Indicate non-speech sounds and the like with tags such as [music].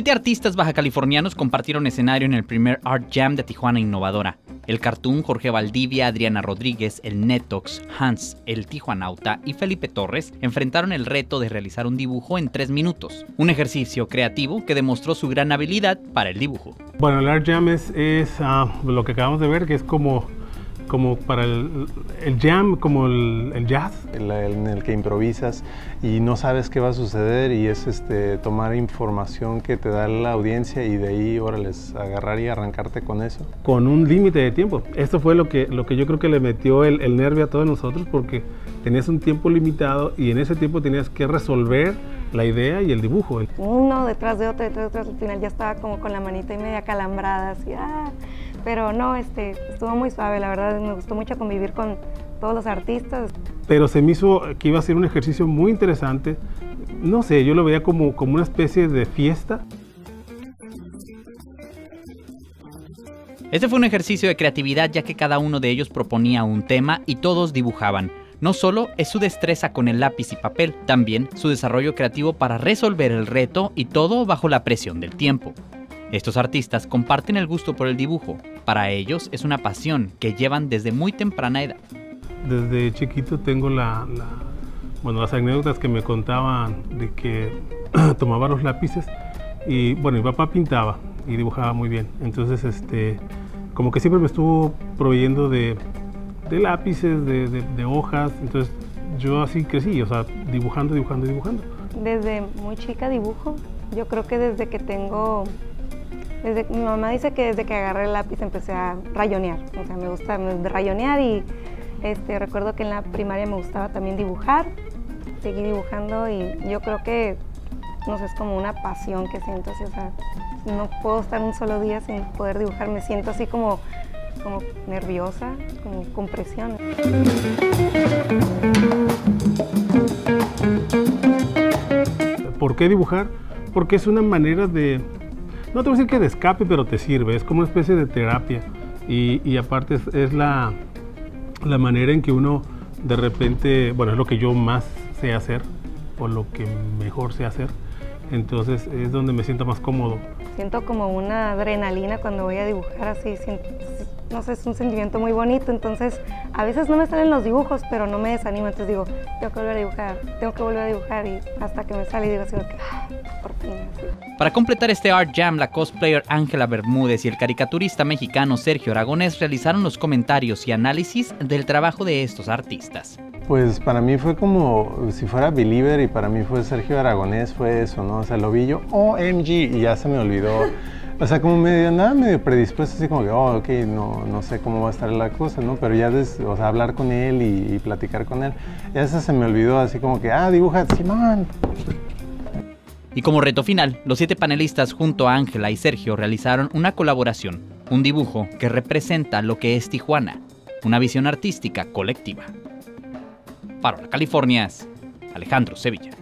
Siete artistas baja californianos compartieron escenario en el primer Art Jam de Tijuana Innovadora. El cartoon Jorge Valdivia, Adriana Rodríguez, el Netox, Hans, el Tijuanauta y Felipe Torres enfrentaron el reto de realizar un dibujo en tres minutos. Un ejercicio creativo que demostró su gran habilidad para el dibujo. Bueno, el Art Jam es, ah, lo que acabamos de ver, que es como como para el, jam, como el, jazz. en el que improvisas y no sabes qué va a suceder y es este, tomar información que te da la audiencia y de ahí, órale, agarrar y arrancarte con eso. Con un límite de tiempo. Esto fue lo que, lo que yo creo que le metió el, el nervio a todos nosotros porque tenías un tiempo limitado y en ese tiempo tenías que resolver la idea y el dibujo. Uno detrás de otro, detrás de otro, al final ya estaba como con la manita y media calambrada, así, ah, pero no, este, estuvo muy suave, la verdad, me gustó mucho convivir con todos los artistas. Pero se me hizo que iba a ser un ejercicio muy interesante, no sé, yo lo veía como, como una especie de fiesta. Este fue un ejercicio de creatividad ya que cada uno de ellos proponía un tema y todos dibujaban. No solo es su destreza con el lápiz y papel, también su desarrollo creativo para resolver el reto y todo bajo la presión del tiempo. Estos artistas comparten el gusto por el dibujo. Para ellos es una pasión que llevan desde muy temprana edad. Desde chiquito tengo la, bueno, las anécdotas que me contaban de que [clears throat] tomaba los lápices y bueno, mi papá pintaba y dibujaba muy bien. Entonces, este, como que siempre me estuvo proveyendo de, lápices, de, de hojas. Entonces, yo así crecí, o sea, dibujando, dibujando, dibujando. Desde muy chica dibujo. Yo creo que desde que tengo mi mamá dice que desde que agarré el lápiz empecé a rayonear, o sea, me gusta rayonear y este, recuerdo que en la primaria me gustaba también dibujar, seguí dibujando y yo creo que, no sé, es como una pasión que siento así, o sea, no puedo estar un solo día sin poder dibujar, me siento así como, como nerviosa, como con presión. ¿Por qué dibujar? Porque es una manera de no te voy a decir que de escape, pero te sirve, es como una especie de terapia. Y, aparte es, la, la, manera en que uno de repente, bueno, es lo que yo más sé hacer, o lo que mejor sé hacer, entonces es donde me siento más cómodo. Siento como una adrenalina cuando voy a dibujar así, no sé, es un sentimiento muy bonito, entonces a veces no me salen los dibujos, pero no me desanimo, entonces digo, tengo que volver a dibujar, tengo que volver a dibujar y hasta que me sale y digo así, ah, por fin. Para completar este Art Jam, la cosplayer Ángela Bermúdez y el caricaturista mexicano Sergio Aragonés realizaron los comentarios y análisis del trabajo de estos artistas. Pues para mí fue como si fuera Believer y para mí fue Sergio Aragonés, fue eso, ¿no? O sea, lo vi yo, OMG, y ya se me olvidó. [laughs] O sea, como medio, nada, medio predispuesto, así como que, oh, ok, no, no sé cómo va a estar la cosa, ¿no? Pero ya, o sea, hablar con él y, platicar con él, ya se me olvidó, así como que, ah, dibuja, Simón. Y como reto final, los siete panelistas junto a Ángela y Sergio realizaron una colaboración, un dibujo que representa lo que es Tijuana, una visión artística colectiva. Para California, Alejandro Sevilla.